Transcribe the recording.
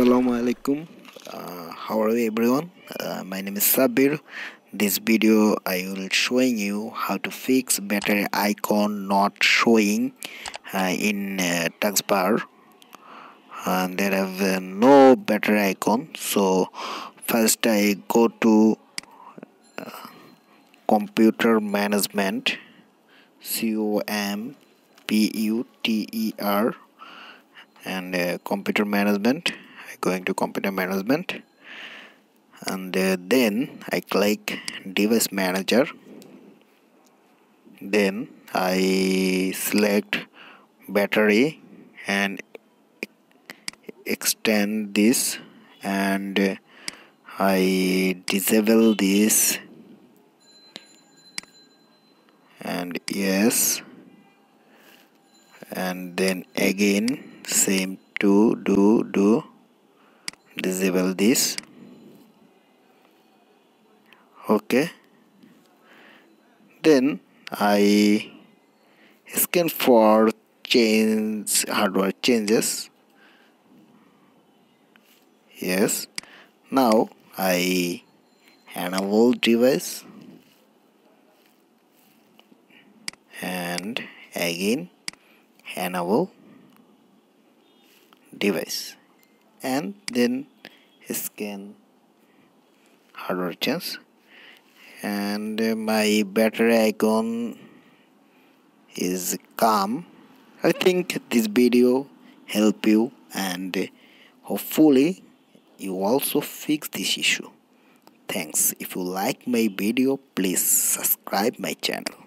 assalamu alaikum uh, how are you everyone? Uh, my name is Sabbir. This video i will showing you how to fix battery icon not showing uh, in uh, taskbar and there have uh, no battery icon. So first i go to uh, computer management. C o m p u t e r. And uh, computer management going to computer management. And uh, then I click device manager. Then I select battery and extend this and I disable this. And yes. And then again same to do do disable this. Okay then I scan for change hardware changes. Yes. Now I enable device. And again enable device and then scan hardware change and my battery icon is calm. I think this video help you and hopefully you also fix this issue. Thanks. If you like my video please subscribe my channel